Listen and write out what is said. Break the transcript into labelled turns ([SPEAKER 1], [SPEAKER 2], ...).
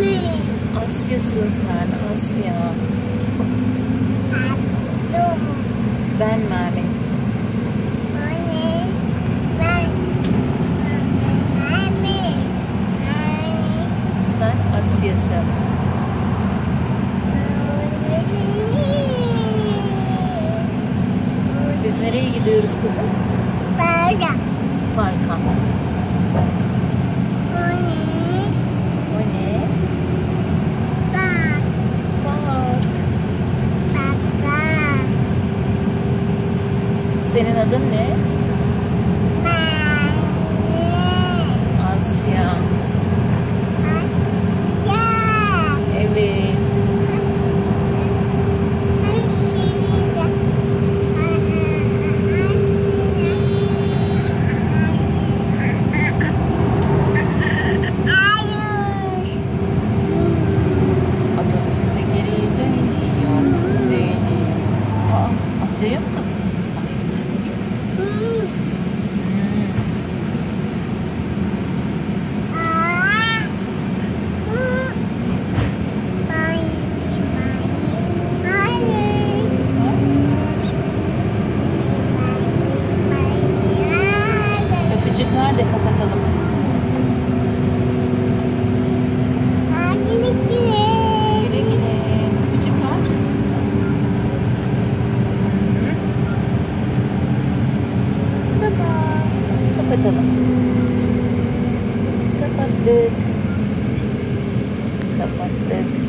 [SPEAKER 1] Ben Asya. Ben Mehmet. Sen Asya'sın.
[SPEAKER 2] Biz
[SPEAKER 1] nereye gidiyoruz kızım? Parka. O Senin adın ne? Asya. Evet. Aslında geriye dönüyor, dönüyor. Aa, Asya'ya mı kızım? de kapatalım.
[SPEAKER 2] Güle güle. Güle güle.
[SPEAKER 1] Bıcımlar. Baba. Kapatalım. Kapattık. Kapattık.